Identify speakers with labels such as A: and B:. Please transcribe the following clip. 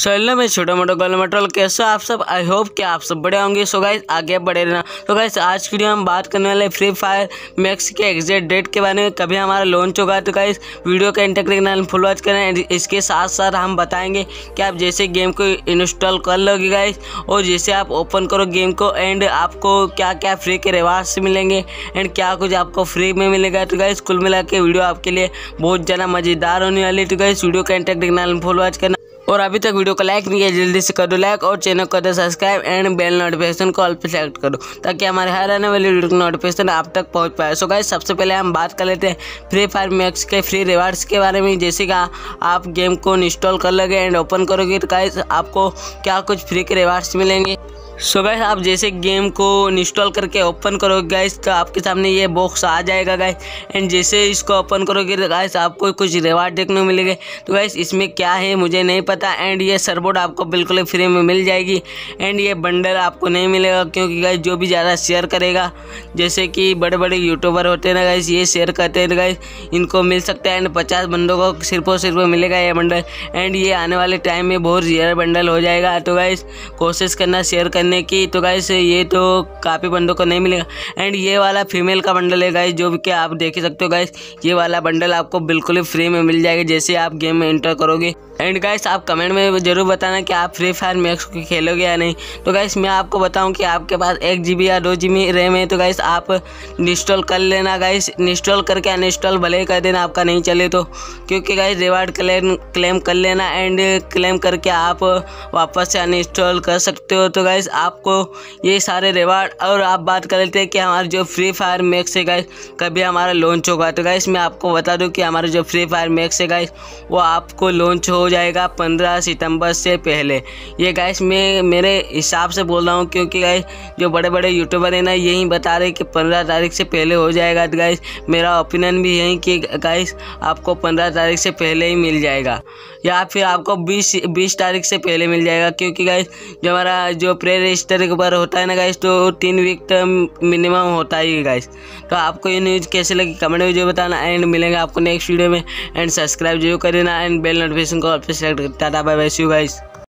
A: सो मैं छोटा मोटा गोल मटोल कैसे आप सब? आई होप कि आप सब बड़े होंगे। सो गाइस आगे बढ़े रहना। तो गाइस आज की वीडियो हम बात करने वाले फ्री फायर मैक्स के एग्जैक्ट डेट के बारे में। कभी हमारा लॉन्च होगा तो गाइस वीडियो का इंटर फुल वॉच करें। इसके साथ साथ हम बताएँगे कि आप जैसे गेम को इंस्टॉल कर लोगे गाइस और जैसे आप ओपन करो गेम को एंड आपको क्या क्या फ्री के रिवार्ड्स मिलेंगे एंड क्या कुछ आपको फ्री में मिलेगा। तो गाइस कुल मिला के वीडियो आपके लिए बहुत ज़्यादा मज़ेदार होने वाली तो गाइस वीडियो का इंटर फुल वॉच करना। और अभी तक वीडियो को लाइक नहीं किया, जल्दी से करो लाइक और चैनल को दो सब्सक्राइब एंड बेल नोटिफिकेशन को ऑल पर सेलेक्ट करो, ताकि हमारे हर आने वाली वीडियो की नोटिफिकेशन आप तक पहुँच पाए। सो गाइस सबसे पहले हम बात कर लेते हैं फ्री फायर मैक्स के फ्री रिवार्ड्स के बारे में, जैसे कि आप गेम को इंस्टॉल कर लोगे एंड ओपन करोगे। तो गाइस आपको क्या कुछ फ्री के रिवार्ड्स मिलेंगे? सो so गैस आप जैसे गेम को इंस्टॉल करके ओपन करोगे गैस तो आपके सामने ये बॉक्स आ जाएगा गैस एंड जैसे इसको ओपन करोगे गैस आपको कुछ रिवार्ड देखने को मिलेगा. तो गैस इसमें क्या है मुझे नहीं पता. एंड ये सरबोर्ड आपको बिल्कुल फ्री में मिल जाएगी. एंड ये बंडल आपको नहीं मिलेगा क्योंकि गैस जो भी ज़्यादा शेयर करेगा, जैसे कि बड़े बड़े यूट्यूबर होते हैं ना गैस ये शेयर करते हैं गैस इनको मिल सकता है. एंड पचास बंदों को सिर्फ़ और सिर्फ़ मिलेगा ये बंडल एंड ये आने वाले टाइम में बहुत रेयर बंडल हो जाएगा. तो गैस कोशिश करना शेयर करने करने की तो गाइस ये तो काफ़ी बंदों को नहीं मिलेगा। एंड ये वाला फीमेल का बंडल है गाइस जो क्या आप देख सकते हो गाइस ये वाला बंडल आपको बिल्कुल ही फ्री में मिल जाएगा, जैसे आप गेम में एंटर करोगे। एंड गाइस आप कमेंट में ज़रूर बताना कि आप फ्री फायर मैक्स को खेलोगे या नहीं। तो गाइस मैं आपको बताऊँ कि आपके पास एक जी या दो जी रैम है तो गाइस आप इंस्टॉल कर लेना गाइस इंस्टॉल करके अनइंस्टॉल भले ही कर देना, आपका नहीं चले तो। क्योंकि गाइस रिवार्ड क्लेम क्लेम कर लेना एंड क्लेम करके आप वापस से अनइंस्टॉल कर सकते हो। तो गाइस आपको ये सारे रिवार्ड और आप बात कर लेते हैं कि हमारा जो फ्री फायर मैक्स है गाइस कभी हमारा लॉन्च होगा। तो गाइस मैं आपको बता दूँ कि हमारा जो फ्री फायर मैक्स है गाइस वो आपको लॉन्च हो जाएगा पंद्रह सितंबर से पहले। ये गाइस मैं, मेरे हिसाब से बोल रहा हूँ क्योंकि गाइस जो बड़े बड़े यूट्यूबर हैं ना, यही बता रहे कि पंद्रह तारीख से पहले हो जाएगा। तो गाइस मेरा ओपिनियन भी यही कि गाइस आपको पंद्रह तारीख से पहले ही मिल जाएगा। या फिर आपको बीस बीस तारीख से पहले मिल जाएगा। क्योंकि गाइस जो हमारा जो प्रे तरह के बार होता है ना गाइस तो तीन वीक तो मिनिमम होता ही गाइस तो आपको ये न्यूज़ कैसे लगी कमेंट में जो बताना एंड मिलेंगे आपको नेक्स्ट वीडियो में. एंड सब्सक्राइब ज़रूर करना एंड बेल नोटिफिकेशन को पे सेलेक्ट था बाय बाय यू गाइस